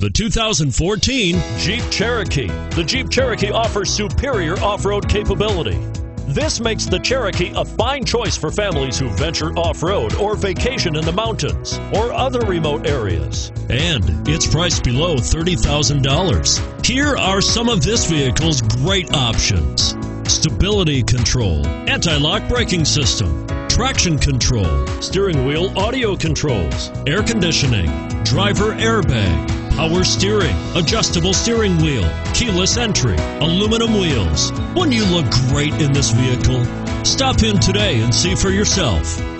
The 2014 Jeep Cherokee. The Jeep Cherokee offers superior off road capability. This makes the Cherokee a fine choice for families who venture off road or vacation in the mountains or other remote areas. And it's priced below $30,000. Here are some of this vehicle's great options stability control, anti lock braking system, traction control, steering wheel audio controls, air conditioning, driver airbag power steering, adjustable steering wheel, keyless entry, aluminum wheels. Wouldn't you look great in this vehicle? Stop in today and see for yourself.